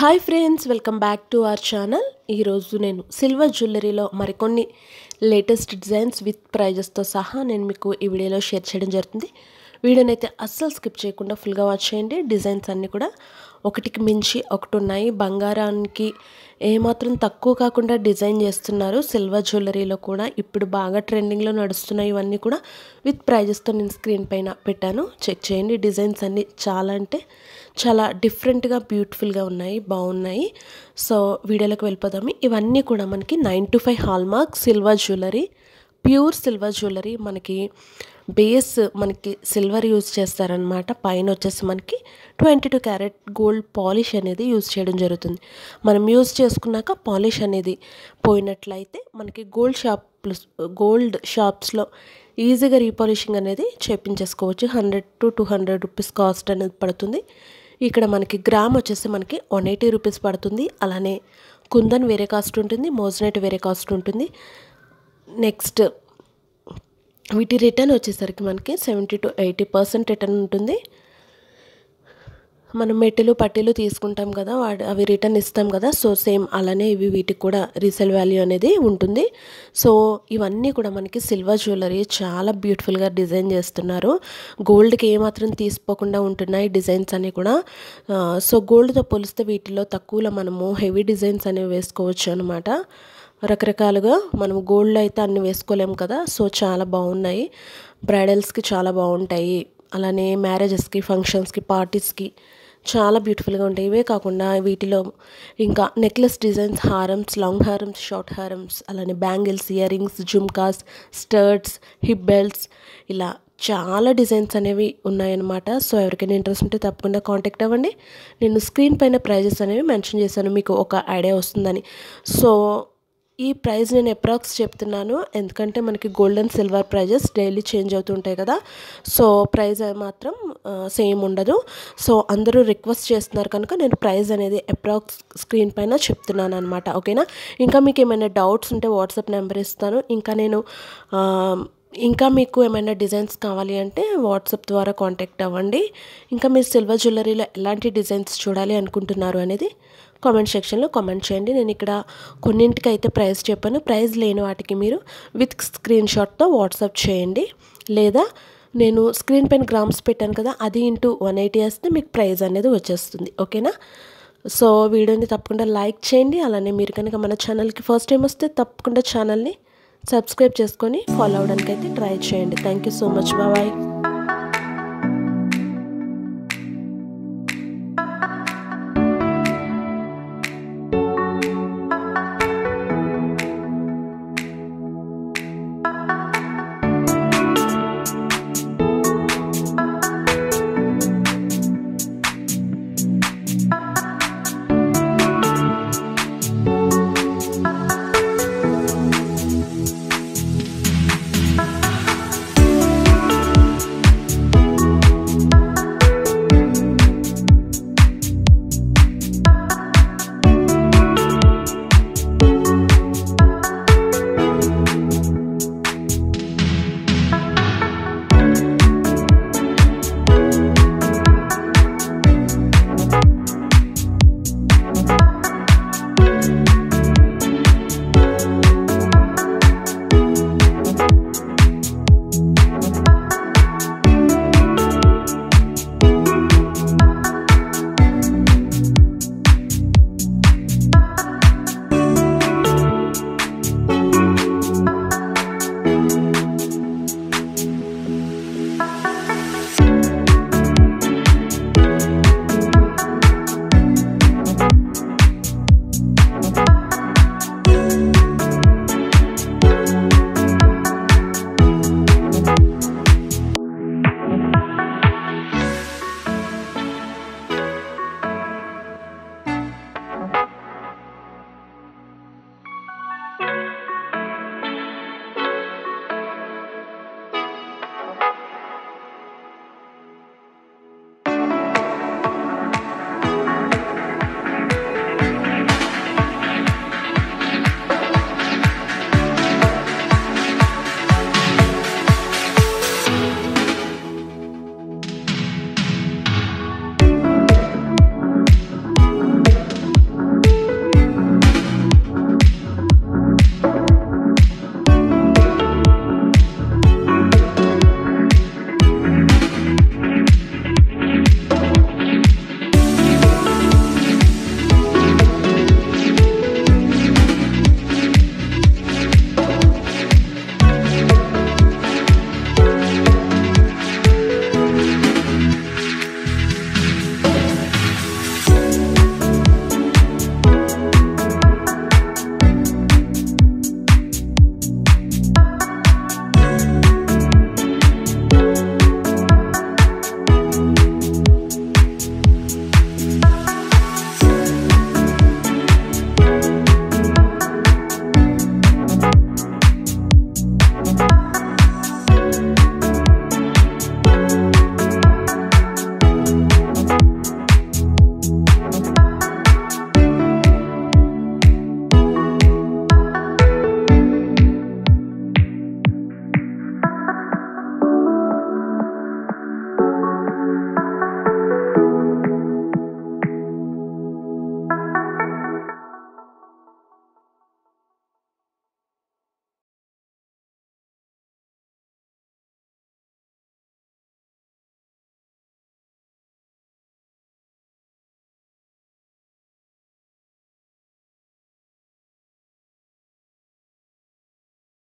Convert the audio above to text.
Hi friends welcome back to our channel ఈరోజు నేను silver జ్యువెలరీలో మరికొన్ని లేటెస్ట్ డిజైన్స్ విత్ ప్రైజెస్తో సహా నేను మీకు ఈ వీడియోలో షేర్ చేయడం జరుగుతుంది. వీడియోని అయితే అస్సలు స్కిప్ చేయకుండా ఫుల్గా వాచ్ చేయండి. డిజైన్స్ అన్నీ కూడా ఒకటికి మించి ఒకటి ఉన్నాయి బంగారానికి ఏమాత్రం తక్కువ కాకుండా డిజైన్ చేస్తున్నారు. సిల్వర్ జ్యువెలరీలో కూడా ఇప్పుడు బాగా ట్రెండింగ్లో నడుస్తున్నాయి. ఇవన్నీ కూడా విత్ ప్రైజెస్తో నేను స్క్రీన్ పైన పెట్టాను. చెక్ చేయండి. డిజైన్స్ అన్నీ చాలా అంటే చాలా డిఫరెంట్గా బ్యూటిఫుల్గా ఉన్నాయి. బాగున్నాయి. సో వీడియోలోకి వెళ్ళిపోదాము. ఇవన్నీ కూడా మనకి nine two five hallmark silver jewellery. Pure silver jewellery మనకి బేస్ మనకి సిల్వర్ యూజ్ చేస్తారనమాట పైన వచ్చేసి మనకి twenty two carat gold polish అనేది యూజ్ చేయడం జరుగుతుంది. మనం యూజ్ చేసుకున్నాక పాలిష్ అనేది పోయినట్లయితే మనకి గోల్డ్ షాప్ గోల్డ్ షాప్స్లో ఈజీగా రీపాలిషింగ్ అనేది చేపించేసుకోవచ్చు. Hundred to two hundred rupees cost అనేది పడుతుంది. ఇక్కడ మనకి గ్రామ్ వచ్చేసి మనకి వన్ ఎయిటీ రూపీస్ పడుతుంది. అలానే కుందన్ వేరే కాస్ట్ ఉంటుంది మోజనైట్ వేరే కాస్ట్ ఉంటుంది. నెక్స్ట్ వీటి రిటర్న్ వచ్చేసరికి మనకి seventy to eighty percent return ఉంటుంది. మనం మెట్టెలు పట్టీలు తీసుకుంటాం కదా వాడు అవి రిటర్న్ ఇస్తాం కదా సో సేమ్ అలానే ఇవి వీటికి కూడా రీసేల్ వాల్యూ అనేది ఉంటుంది. సో ఇవన్నీ కూడా మనకి సిల్వర్ జ్యువెలరీ చాలా బ్యూటిఫుల్గా డిజైన్ చేస్తున్నారు. గోల్డ్కి ఏమాత్రం తీసిపోకుండా ఉంటున్నాయి డిజైన్స్ అన్నీ కూడా. సో గోల్డ్తో పోలిస్తే వీటిలో తక్కువలో మనము హెవీ డిజైన్స్ అనేవి వేసుకోవచ్చు అనమాట రకరకాలుగా మనం గోల్డ్లో అయితే అన్ని వేసుకోలేము కదా సో చాలా బాగున్నాయి. బ్రైడల్స్కి చాలా బాగుంటాయి. అలానే మ్యారేజెస్కి ఫంక్షన్స్కి పార్టీస్కి చాలా బ్యూటిఫుల్గా ఉంటాయి. ఇవే కాకుండా వీటిలో ఇంకా నెక్లెస్ డిజైన్స్ హారమ్స్ లాంగ్ హారమ్స్ షార్ట్ హారమ్స్ అలానే బ్యాంగిల్స్ ఇయర్ రింగ్స్ జుమ్కాస్ స్టర్ట్స్ హిప్ బెల్ట్స్ ఇలా చాలా డిజైన్స్ అనేవి ఉన్నాయన్నమాట. సో ఎవరికైనా ఇంట్రెస్ట్ ఉంటే తప్పకుండా కాంటాక్ట్ అవ్వండి. నేను స్క్రీన్ పైన ప్రైజెస్ అనేవి మెన్షన్ చేశాను మీకు ఒక ఐడియా వస్తుందని. సో ఈ ప్రైస్ నేను అప్రాక్స్ చెప్తున్నాను. ఎందుకంటే మనకి gold and silver prices daily change అవుతుంటాయి కదా. సో ప్రైస్ మాత్రం సేమ్ ఉండదు. సో అందరూ రిక్వెస్ట్ చేస్తున్నారు కనుక నేను ప్రైస్ అనేది అప్రాక్స్ స్క్రీన్ పైన చెప్తున్నాను అనమాట ఓకేనా? ఇంకా మీకు ఏమైనా డౌట్స్ ఉంటే వాట్సాప్ నెంబర్ ఇస్తాను. ఇంకా నేను ఇంకా మీకు ఏమైనా డిజైన్స్ కావాలి అంటే వాట్సాప్ ద్వారా కాంటాక్ట్ అవ్వండి. ఇంకా మీరు సిల్వర్ జ్యువెలరీలో ఎలాంటి డిజైన్స్ చూడాలి అనుకుంటున్నారు అనేది కామెంట్ సెక్షన్లో కామెంట్ చేయండి. నేను ఇక్కడ కొన్నింటికి అయితే ప్రైస్ చెప్పాను. ప్రైస్ లేని వాటికి మీరు విత్ స్క్రీన్ షాట్తో వాట్సాప్ చేయండి. లేదా నేను స్క్రీన్ పైన గ్రామ్స్ పెట్టాను కదా అది ఇంటూ వన్ ఎయిటీ వేస్తే మీకు ప్రైస్ అనేది వచ్చేస్తుంది. ఓకేనా? సో వీడియోని తప్పకుండా లైక్ చేయండి. అలానే మీరు కనుక మన ఛానల్కి ఫస్ట్ టైం వస్తే తప్పకుండా ఛానల్ని సబ్స్క్రైబ్ చేసుకొని ఫాలో అవడానికి అయితే ట్రై చేయండి. Thank you so much bye